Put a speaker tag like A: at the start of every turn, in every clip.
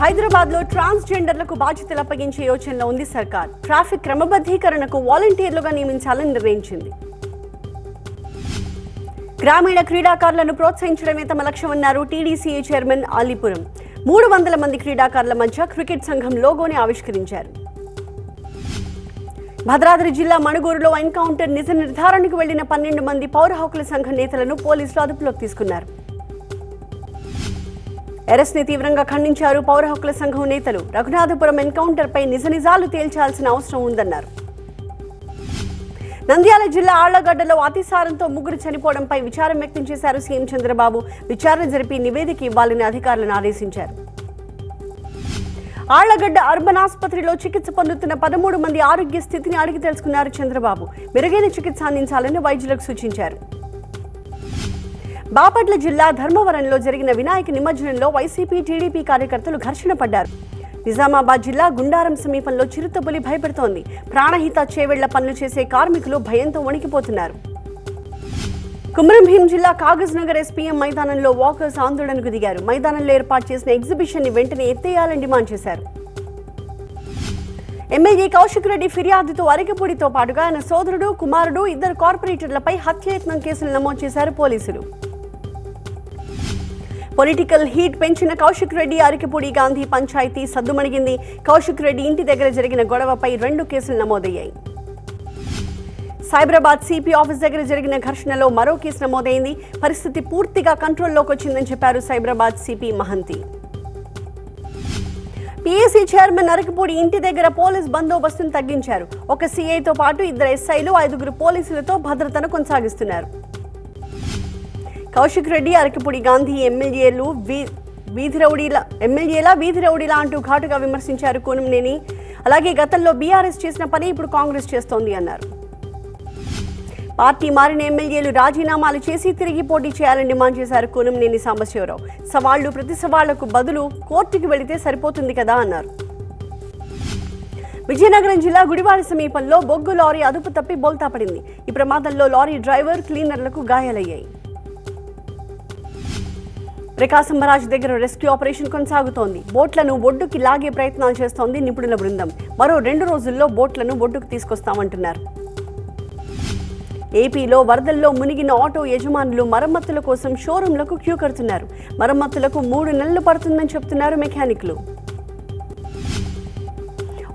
A: హైదరాబాద్లో ట్రాన్స్జెండర్లకు బాధ్యతలు అప్పగించే యోచనలో ఉంది సర్కార్. ట్రాఫిక్ క్రమబద్ధీకరణకు వాలంటీర్లుగా నియమించాలని నిర్ణయించింది. గ్రామీణ క్రీడాకారులను ప్రోత్సహించడమే తమ లక్ష్యమన్నారు టీడీసీఏ చైర్మన్ అలీపురం. మూడు వందల మంది క్రీడాకారుల మధ్య క్రికెట్ సంఘం లోగోని ఆవిష్కరించారు. భద్రాద్రి జిల్లా మణుగూరులో ఎన్కౌంటర్ నిజ నిర్ధారణకు వెళ్ళిన పన్నెండు మంది పౌర హక్కుల సంఘం నేతలను పోలీసులు అదుపులోకి తీసుకున్నారు. అరెస్ట్ని తీవ్రంగా ఖండించారు పౌర హక్కుల సంఘం నేతలు. రఘునాథపురం ఎన్కౌంటర్ పై నిజ నిజాలు తేల్చాల్సిన అవసరం ఉందన్నారు. నంద్యాల జిల్లా ఆళ్ళగడ్డలో అతిసారంతో ముగ్గురు చనిపోవడంపై విచారం వ్యక్తం చేశారు సీఎం చంద్రబాబు. విచారణ జరిపి నివేదిక ఇవ్వాలని అధికారులను ఆదేశించారు. ఆళ్ళగడ్డ అర్బన్ ఆసుపత్రిలో చికిత్స పొందుతున్న పదమూడు మంది ఆరోగ్య స్థితిని అడిగి తెలుసుకున్నారు చంద్రబాబు. మెరుగైన చికిత్స అందించాలని వైద్యులకు సూచించారు. బాపట్ల జిల్లా ధర్మవరంలో జరిగిన వినాయక నిమజ్జనంలో వైసీపీ టీడీపీ కార్యకర్తలు ఘర్షణ పడ్డారు. నిజామాబాద్ జిల్లా గుండారం సమీపంలో చిరుతపులి భయపడుతోంది. ప్రాణహిత చేవెళ్ళ పనులు చేసే కార్మికులు భయంతో వణికిపోతున్నారు. కుమరం భీం జిల్లా కాగజ్ నగర్ ఎస్పీఎం మైదానంలో వాకర్స్ ఆందోళనకు దిగారు. మైదానంలో ఏర్పాటు చేసిన ఎగ్జిబిషన్ని వెంటనే ఎత్తేయాలని డిమాండ్ చేశారు. ఎమ్మెల్యే కౌశిక్ రెడ్డి ఫిర్యాదుతో అరికపూడితో పాటుగా ఆయన సోదరుడు కుమారుడు ఇద్దరు కార్పొరేటర్లపై హత్యాయత్నం కేసులు నమోదు చేశారు పోలీసులు. పొలిటికల్ హీట్ పెంచిన కౌశిక్ రెడ్డి అరికపూడి గాంధీ పంచాయతీ సద్దుమణిగింది. కౌశిక్ రెడ్డి ఇంటి దగ్గర జరిగిన గొడవపై రెండు కేసులు నమోదయ్యాయి. సైబరాబాద్ సిపి ఆఫీస్ దగ్గర జరిగిన ఘర్షణలో మరో కేసు నమోదైంది. పరిస్థితి పూర్తిగా కంట్రోల్లోకి వచ్చిందని చెప్పారు Cyberabad CP Mohanty. PSC chairman Narakapudi ఇంటి దగ్గర పోలీస్ బందోబస్తును తగ్గించారు. ఒక సీఐతో పాటు ఇద్దరు ఎస్ఐలు ఐదుగురు పోలీసులతో భద్రతను కొనసాగిస్తున్నారు. కౌశిక్ రెడ్డి అరకపూడి గాంధీ ఎమ్మెల్యేలు వీధి రౌడీల ఎమ్మెల్యేలా వీధి రౌడీలా అంటూ ఘాటుగా విమర్శించారు కూనంనేని. అలాగే గతంలో బీఆర్ఎస్ చేసిన పని ఇప్పుడు కాంగ్రెస్ చేస్తోంది అన్నారు. పార్టీ మారిన ఎమ్మెల్యేలు రాజీనామాలు చేసి తిరిగి పోటీ చేయాలని డిమాండ్ చేశారు కూనంనేని సాంబశివరావు. సవాళ్ళు ప్రతి సవాళ్ళకు బదులు కోర్టుకి వెళితే సరిపోతుంది కదా అన్నారు. విజయనగరం జిల్లా గుడివాడ సమీపంలో బొగ్గు లారీ అదుపు తప్పి బోల్తా పడింది. ఈ ప్రమాదంలో లారీ డ్రైవర్ క్లీనర్లకు గాయాలయ్యాయి. ప్రకాశం బరాజ్ దగ్గర రెస్క్యూ ఆపరేషన్ కొనసాగుతోంది. బోట్లను ఒడ్డుకి లాగే ప్రయత్నాలు చేస్తోంది నిపుణుల బృందం. మరో రెండు రోజుల్లో బోట్లను ఒడ్డుకు తీసుకొస్తామంటున్నారు. ఏపీలో వరదల్లో మునిగిన ఆటో యజమానులు మరమ్మతుల కోసం షోరూంలకు క్యూ కడుతున్నారు. మరమ్మతులకు మూడు నెలలు పడుతుందని చెప్తున్నారు మెకానిక్లు.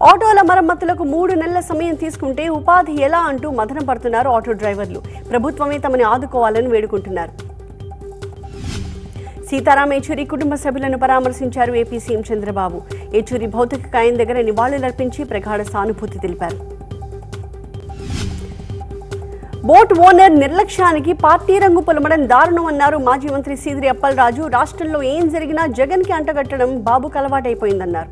A: ఆటోల మరమ్మతులకు మూడు నెలల సమయం తీసుకుంటే ఉపాధి ఎలా అంటూ మదన పడుతున్నారు ఆటో డ్రైవర్లు. ప్రభుత్వమే తమని ఆదుకోవాలని వేడుకుంటున్నారు. సీతారాం ఏచూరి కుటుంబ సభ్యులను పరామర్శించారు ఏపీ సీఎం చంద్రబాబు. ఏచూరి భౌతిక కాయం దగ్గర నివాళులర్పించి ప్రగాఢ సానుభూతి తెలిపారు. బోట్ ఓనర్ నిర్లక్ష్యానికి పార్టీ రంగు పొలమడం దారుణం అన్నారు మాజీ మంత్రి సీదిరి అప్పలరాజు. రాష్ట్రంలో ఏం జరిగినా జగన్కి అంటగట్టడం బాబుకు అలవాటైపోయిందన్నారు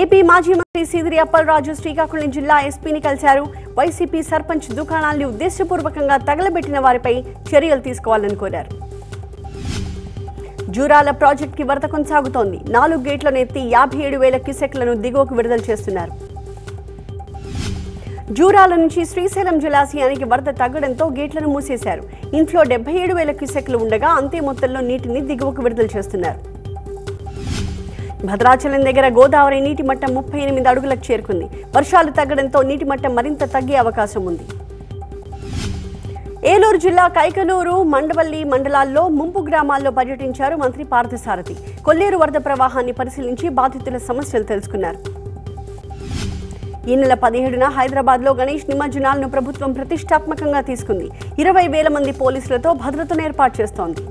A: ఏపీ మాజీ మంత్రి సీదిరి అప్పలరాజు శ్రీకాకుళం జిల్లా ఎస్పీని కలిశారు. వైసీపీ సర్పంచ్ దుకాణాల్ని ఉద్దేశపూర్వకంగా తగలబెట్టిన వారిపై చర్యలు తీసుకోవాలని కోరారు. జూరాల ప్రాజెక్టుకి వరద కొనసాగుతోంది. నాలుగు గేట్లను ఎత్తి యాభై ఏడు వేల క్యూసెక్లను దిగువకు విడుదల చేస్తున్నారు. జూరాల నుంచి శ్రీశైలం జలాశయానికి వరద తగ్గడంతో గేట్లను మూసేశారు. ఇంట్లో డెబ్బై ఏడు వేల క్యూసెక్లు ఉండగా అంతే మొత్తంలో నీటిని దిగువకు విడుదల చేస్తున్నారు. భద్రాచలం దగ్గర గోదావరి నీటి మట్టం ముప్పై ఎనిమిది అడుగులకు చేరుకుంది. వర్షాలు తగ్గడంతో నీటి మట్టం మరింత తగ్గే అవకాశం ఉంది. ఏలూరు జిల్లా కైకలూరు మండవల్లి మండలాల్లో ముంపు గ్రామాల్లో పర్యటించారు మంత్రి పార్థసారథి. కొల్లేరు వరద ప్రవాహాన్ని పరిశీలించి బాధితుల సమస్యలు తెలుసుకున్నారు. ఈ నెల పదిహేడున హైదరాబాద్లో గణేష్ నిమజ్జనాలను ప్రభుత్వం ప్రతిష్టాత్మకంగా తీసుకుంది. ఇరవై వేల మంది పోలీసులతో భద్రతను ఏర్పాటు చేస్తోంది.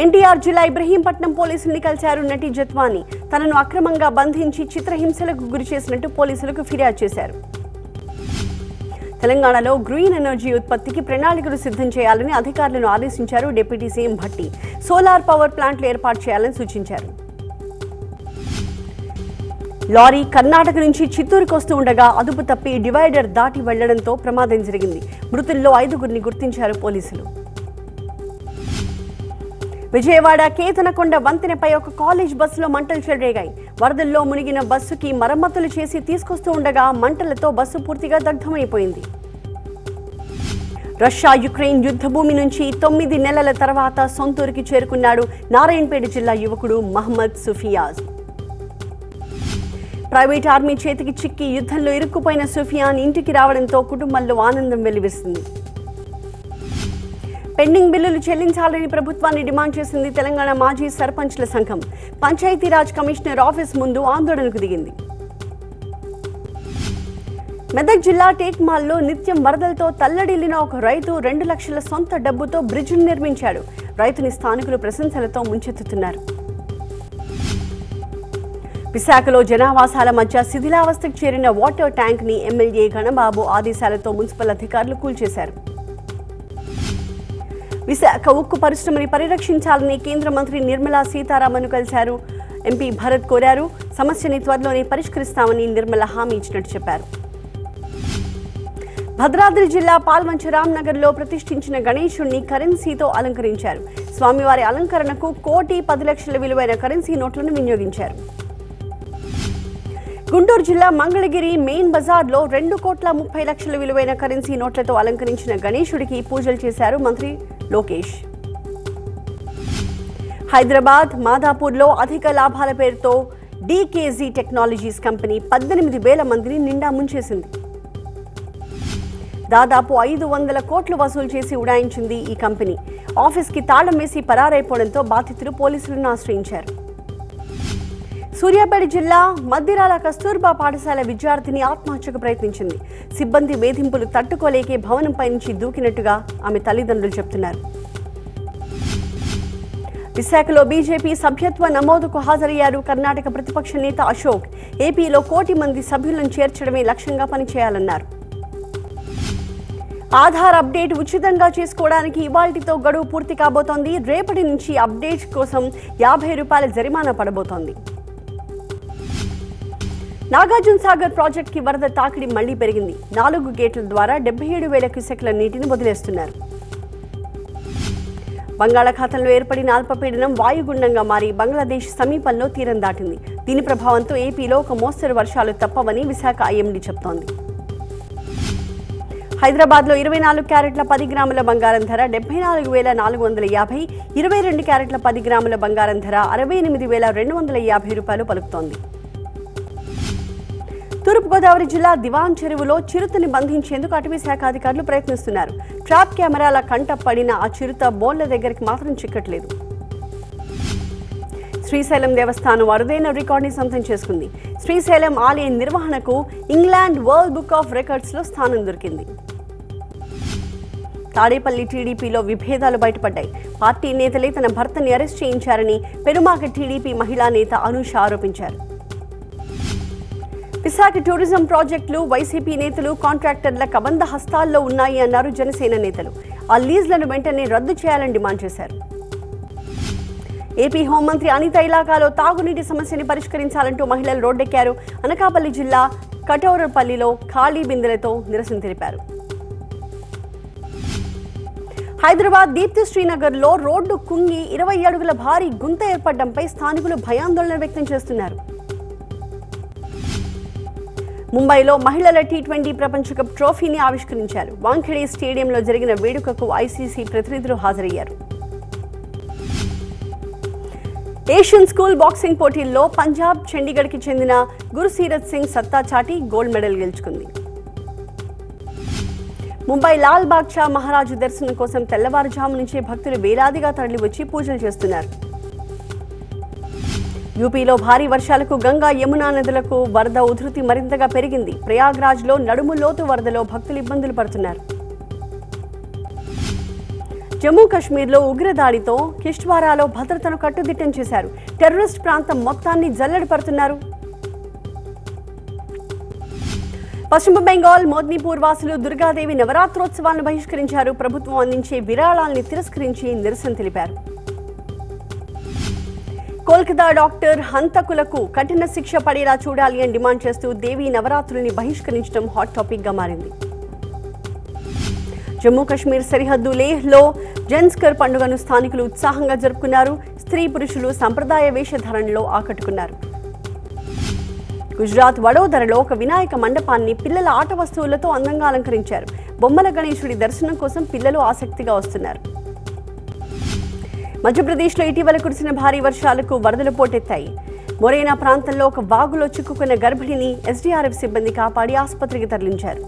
A: ఎన్టీఆర్ జిల్లా ఇబ్రహీంపట్నం పోలీసుల్ని కలిశారు నటి జత్వాని. తనను అక్రమంగా బంధించి చిత్రహింసలకు గురి చేసినట్టు పోలీసులకు ఫిర్యాదు చేశారు. తెలంగాణలో గ్రీన్ ఎనర్జీ ఉత్పత్తికి ప్రణాళికలు సిద్ధం చేయాలని అధికారులను ఆదేశించారు deputy CM Bhatti. Solar power ప్లాంట్లు ఏర్పాటు చేయాలని సూచించారు. లారీ కర్ణాటక నుంచి చిత్తూరుకు వస్తూ ఉండగా అదుపు తప్పి డివైడర్ దాటి వెళ్ళడంతో ప్రమాదం జరిగింది. మృతుల్లో ఐదుగురిని గుర్తించారు పోలీసులు. విజయవాడ కేతనకొండ వంతెనపై ఒక కాలేజ్ బస్సులో మంటలు చెలరేగాయి. వరదల్లో మునిగిన బస్సుకి మరమ్మతులు చేసి తీసుకొస్తూ ఉండగా మంటలతో బస్సు పూర్తిగా దగ్ధమైపోయింది. రష్యా యుక్రెయిన్ యుద్ధభూమి నుంచి తొమ్మిది నెలల తర్వాత సొంతూరుకి చేరుకున్నాడు నారాయణపేట జిల్లా యువకుడు మహమ్మద్ సుఫియాజ్. ప్రైవేట్ ఆర్మీ చేతికి చిక్కి యుద్ధంలో ఇరుక్కుపోయిన సుఫియాన్ ఇంటికి రావడంతో కుటుంబంలో ఆనందం వెలివిస్తుంది. పెండింగ్ బిల్లులు చెల్లించాలని ప్రభుత్వాన్ని డిమాండ్ చేసింది తెలంగాణ మాజీ సర్పంచ్ల సంఘం. పంచాయతీరాజ్ కమిషనర్ ఆఫీస్ ముందు ఆందోళనకు దిగింది. మెదక్ జిల్లా టేక్మాల్లో నిత్యం వరదలతో తల్లడిల్లిన ఒక రైతు రెండు లక్షల సొంత డబ్బుతో బ్రిడ్జిని నిర్మించాడు. రైతుని స్థానికులు ప్రశంసలతో ముంచెత్తుతున్నారు. విశాఖలో జనావాసాల మధ్య శిథిలావస్థకు చేరిన వాటర్ ట్యాంక్ని ఎమ్మెల్యే గణబాబు ఆదేశాలతో మున్సిపల్ అధికారులు కూల్చేశారు. విశాఖ ఉక్కు పరిశ్రమని పరిరక్షించాలని కేంద్ర మంత్రి నిర్మలా సీతారామన్ కలిశారు. ఎంపీ భరత్ కోరారు. సమస్యని త్వరలోనే పరిష్కరిస్తామని నిర్మల హామీ ఇచ్చినట్టు చెప్పారు. భద్రాద్రి జిల్లా పాల్వంచ రామ్నగర్లో ప్రతిష్ఠించిన గణేశుణ్ణి కరెన్సీతో అలంకరించారు. స్వామివారి అలంకరణకు కోటి పది లక్షల విలువైన కరెన్సీ నోట్లను వినియోగించారు. గుంటూరు జిల్లా మంగళగిరి మెయిన్ బజార్లో రెండు కోట్ల ముప్పై లక్షల విలువైన కరెన్సీ నోట్లతో అలంకరించిన గణేశుడికి పూజలు చేశారు మంత్రి లోకేష్. హైదరాబాద్ మాదాపూర్లో అధిక లాభాల పేరుతో డీకేజీ టెక్నాలజీస్ కంపెనీ పద్దెనిమిది వేల మందిని నిండా ముంచేసింది. దాదాపు ఐదు వందల కోట్లు వసూలు చేసి ఉడాయించింది ఈ కంపెనీ. ఆఫీస్కి తాళం వేసి పరారైపోవడంతో బాధితులు పోలీసులను ఆశ్రయించారు. సూర్యాపేట జిల్లా మద్దిరాల కస్తూర్బా పాఠశాల విద్యార్థిని ఆత్మహత్యకు ప్రయత్నించింది. సిబ్బంది వేధింపులు తట్టుకోలేకే భవనంపై నుంచి దూకినట్టుగా ఆమె తల్లిదండ్రులు చెబుతున్నారు విశాఖలో బీజేపీ సభ్యత్వ నమోదుకు హాజరయ్యారు కర్ణాటక ప్రతిపక్ష నేత అశోక్. ఏపీలో కోటి మంది సభ్యులను చేర్చడమే లక్ష్యంగా పనిచేయాలన్నారు. ఆధార్ అప్డేట్ ఉచితంగా చేసుకోవడానికి ఇవాల్టితో గడువు పూర్తి కాబోతోంది. రేపటి నుంచి అప్డేట్ కోసం యాభై రూపాయల జరిమానా పడబోతోంది. నాగార్జున సాగర్ ప్రాజెక్ట్కి వరద తాకిడి మళ్ళీ పెరిగింది. నాలుగు గేట్ల ద్వారా డెబ్బై ఏడు వేల క్యూసెక్ల నీటిని వదిలేస్తున్నారు. బంగాళాఖాతంలో ఏర్పడిన అల్పపీడనం వాయుగుండంగా మారి బంగ్లాదేశ్ సమీపంలో తీరం దాటింది. దీని ప్రభావంతో ఏపీలో ఒక మోస్తరు వర్షాలు తప్పవని విశాఖ ఐఎండీ చెబుతోంది హైదరాబాద్లో ఇరవై నాలుగు క్యారెట్ల పది గ్రాముల బంగారం ధర డెబ్బై నాలుగు వేల నాలుగు వందల యాభై ఇరవై రెండు క్యారెట్ల పది గ్రాముల బంగారం ధర అరవై ఎనిమిది వేల రెండు వందల యాభై రూపాయలు పలుకుతోంది. తూర్పుగోదావరి జిల్లా దివాన్ చెరువులో చిరుతని బంధించేందుకు అటవీ శాఖ అధికారులు ప్రయత్నిస్తున్నారు. ట్రాప్ కెమెరాల కంట పడిన ఆ చిరుత బోళ్ళ దగ్గరికి మాత్రం చిక్కట్లేదు. శ్రీశైలం దేవస్థానం అరుదైన రికార్డుని సొంతం చేసుకుంది. శ్రీశైలం ఆలయ నిర్వహణకు ఇంగ్లాండ్ వరల్డ్ బుక్ ఆఫ్ రికార్డ్స్లో స్థానం దొరికింది. తాడేపల్లి టీడీపీలో విభేదాలు బయటపడ్డాయి. పార్టీ నేతలే తన భర్తని అరెస్ట్ చేయించారని పెనుమాక టీడీపీ మహిళా నేత అనూష ఆరోపించారు. విశాఖ టూరిజం ప్రాజెక్టులు వైసీపీ నేతలు కాంట్రాక్టర్ల కబంధ హస్తాల్లో ఉన్నాయి అన్నారు జనసేన నేతలు. ఆ లీజ్లను వెంటనే రద్దు చేయాలని డిమాండ్ చేశారు. ఏపీ హోంమంత్రి అనిత ఇలాకాలో తాగునీటి సమస్యని పరిష్కరించాలంటూ మహిళలు రోడ్డెక్కారు. అనకాపల్లి జిల్లా కటౌరపల్లిలో ఖాళీ బిందెలతో నిరసన తెలిపారు. హైదరాబాద్ దీప్తి శ్రీనగర్లో రోడ్డు కుంగి ఇరవై అడుగుల భారీ గుంత ఏర్పడడంపై స్థానికులు భయాందోళన వ్యక్తం చేస్తున్నారు. ముంబైలో మహిళల టీ ట్వంటీ ప్రపంచ కప్ ట్రోఫీని ఆవిష్కరించారు. వాంఖేడే స్టేడియంలో జరిగిన వేడుకకు ఐసీసీ ప్రతినిధులు హాజరయ్యారు. ఏషియన్ స్కూల్ బాక్సింగ్ పోటీల్లో పంజాబ్ చండీగఢ్కి చెందిన గురుసీరత్ సింగ్ సత్తా చాటి గోల్డ్ మెడల్ గెలుచుకుంది. ముంబై లాల్ బాగ్షా మహారాజు దర్శనం కోసం తెల్లవారుజాము నుంచే భక్తులు వేలాదిగా తరలివచ్చి పూజలు చేస్తున్నారు. యూపీలో భారీ వర్షాలకు గంగా యమునా నదులకు వరద ఉధృతి మరింతగా పెరిగింది. ప్రయాగ్రాజ్లో నడుము లోతు వరదలో భక్తులు ఇబ్బందులు పడుతున్నారు. జమ్మూ కాశ్మీర్లో ఉగ్రదాడితో కిష్ట్వారాలో భద్రతను కట్టుదిట్టం చేశారు. టెర్రరిస్ట్ ప్రాంతం మొత్తాన్ని జల్లెడ పడుతున్నారు. పశ్చిమ బెంగాల్ మోద్నీపూర్ వాసులు దుర్గాదేవి నవరాత్రోత్సవాలను బహిష్కరించారు. ప్రభుత్వం అందించే విరాళాల్ని తిరస్కరించి నిరసన తెలిపారు. కోల్కతా డాక్టర్ హంతకులకు కఠిన శిక్ష పడేలా చూడాలి అని డిమాండ్ చేస్తూ దేవి నవరాత్రుల్ని బహిష్కరించడం హాట్ టాపిక్గా మారింది. జమ్మూ కాశ్మీర్ సరిహద్దు లేహ్లో జెన్స్కర్ పండుగను స్థానికులు ఉత్సాహంగా జరుపుకున్నారు. స్త్రీ పురుషులు సంప్రదాయ వేషధారణలో ఆకట్టుకున్నారు. గుజరాత్ వడోదరలో ఒక వినాయక మండపాన్ని పిల్లల ఆట వస్తువులతో అందంగా అలంకరించారు. బొమ్మల గణేశుడి దర్శనం కోసం పిల్లలు ఆసక్తిగా వస్తున్నారు. మధ్యప్రదేశ్లో ఇటీవల కురిసిన భారీ వర్షాలకు వరదలు పోటెత్తాయి. మొరేనా ప్రాంతంలో ఒక వాగులో చిక్కుకున్న గర్భిణిని ఎస్డీఆర్ఎఫ్ సిబ్బంది కాపాడి ఆసుపత్రికి తరలించారు.